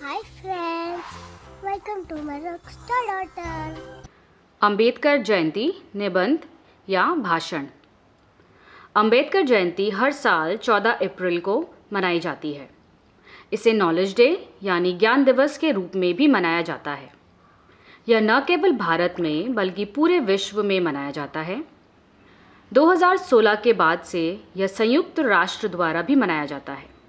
To my rockstar daughter. Ambedkar Jayanti निबंध या भाषण। अंबेडकर जयंती हर साल 14 अप्रैल को मनाई जाती है। इसे नॉलेज डे यानी ज्ञान दिवस के रूप में भी मनाया जाता है। यह न केवल भारत में, बल्कि पूरे विश्व में मनाया जाता है। 2016 के बाद से यह संयुक्त राष्ट्र द्वारा भी मनाया जाता है।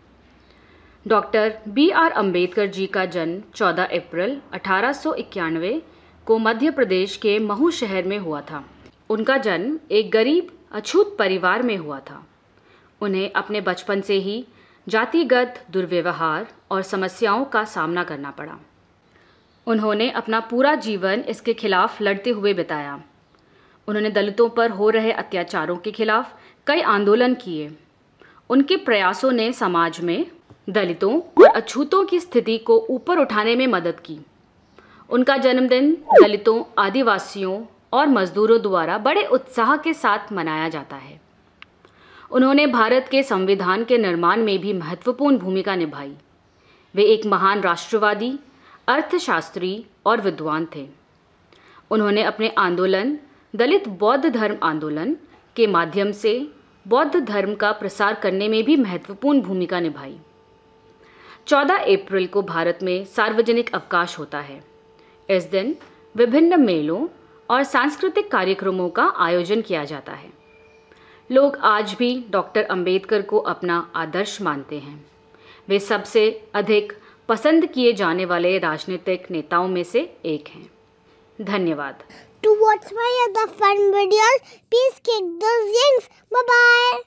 Doctor B R Ambedkar ji का जन्म 14 अप्रैल अठारह सौ इक्यानवे को मध्य प्रदेश के महू शहर में हुआ था। उनका जन्म एक गरीब, अछूत परिवार में हुआ था। उन्हें अपने बचपन से ही जातिगत दुर्व्यवहार और समस्याओं का सामना करना पड़ा। उन्होंने अपना पूरा जीवन इसके खिलाफ लड़ते हुए बिताया। उन्होंने दलितों पर हो रहे अत्याचारों के खिलाफ कई आंदोलन किए। उनके प्रयासों ने समाज में दलितों और अछूतों की स्थिति को ऊपर उठाने में मदद की। उनका जन्मदिन दलितों, आदिवासियों और मजदूरों द्वारा बड़े उत्साह के साथ मनाया जाता है। उन्होंने भारत के संविधान के निर्माण में भी महत्वपूर्ण भूमिका निभाई। वे एक महान राष्ट्रवादी, अर्थशास्त्री और विद्वान थे। उन्होंने अपने आंदोलन, दलित बौद्ध धर्म आंदोलन के माध्यम से बौद्ध धर्म का प्रसार करने में भी महत्वपूर्ण भूमिका निभाई। 14 अप्रैल को भारत में सार्वजनिक अवकाश होता है। इस दिन विभिन्न मेलों और सांस्कृतिक कार्यक्रमों का आयोजन किया जाता है। लोग आज भी डॉक्टर अंबेडकर को अपना आदर्श मानते हैं। वे सबसे अधिक पसंद किए जाने वाले राजनीतिक नेताओं में से एक हैं। धन्यवाद। To what's my other fun video please kick bye